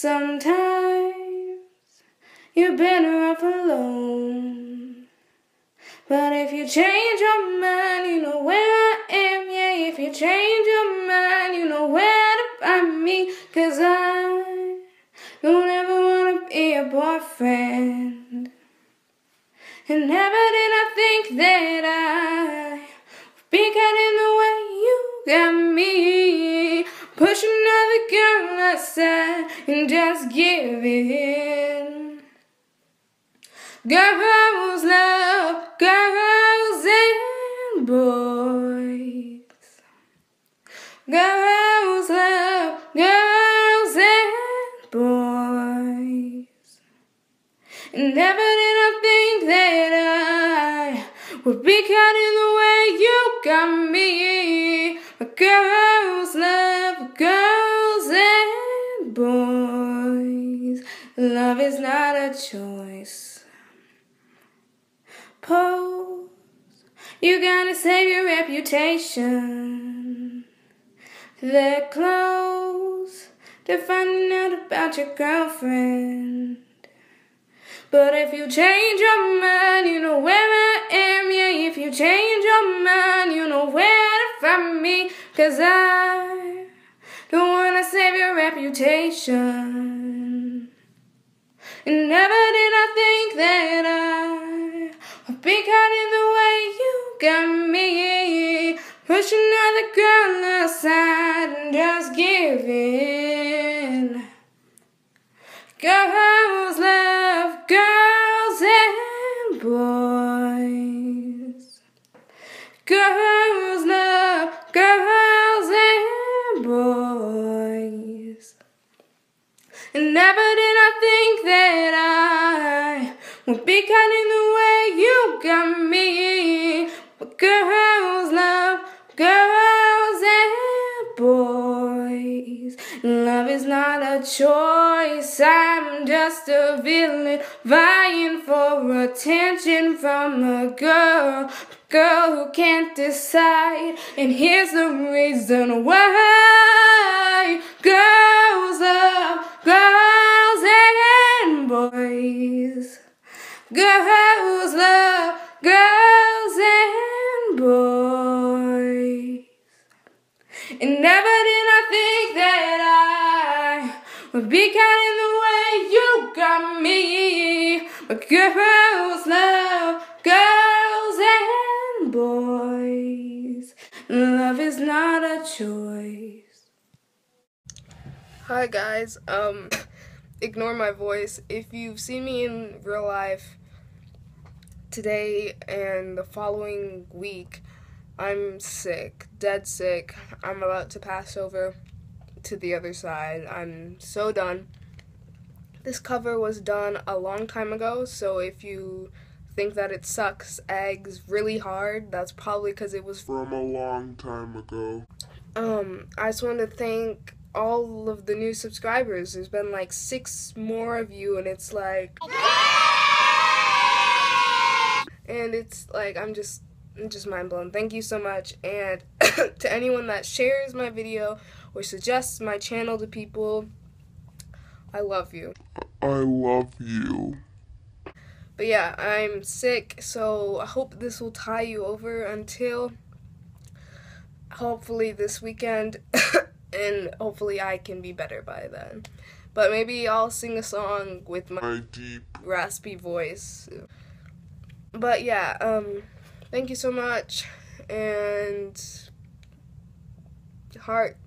Sometimes you're better off alone. But if you change your mind, you know where I am. Yeah, if you change your mind, you know where to find me. Cause I don't ever wanna be a boyfriend. And never did I think that I would be cutting the way you got me. Aside and just give in. Girls love girls and boys. Girls love girls and boys. And never did I think that I would be caught in the way you got me. But girls love Love is not a choice. Pose, you gotta save your reputation. They're close, they're finding out about your girlfriend. But if you change your mind, you know where I am. Yeah, if you change your mind, you know where to find me. Cause I don't wanna save your reputation. And never did I think that I would be caught in the way you got me. Push another girl aside and just give in. Girls love girls and boys. Girls be caught in the way you got me. But girls love girls and boys. Love is not a choice. I'm just a villain vying for attention from a girl. A girl who can't decide. And here's the reason why. Be caught in the way you got me. But girls love girls and boys. Love is not a choice. Hi guys, um, ignore my voice. If you've seen me in real life today and the following week, I'm sick, dead sick. I'm about to pass over to the other side. I'm so done. This cover was done a long time ago, so if you think that it sucks eggs really hard, that's probably because it was from a long time ago. um, I just want to thank all of the new subscribers. There's been like six more of you, and it's like, and it's like I'm just, I'm just mind blown. Thank you so much, and to anyone that shares my video or suggests my channel to people, I love you. I love you. But yeah, I'm sick, so I hope this will tie you over until hopefully this weekend, and hopefully I can be better by then. But maybe I'll sing a song with my My deep raspy voice. But yeah, um, thank you so much, and heart.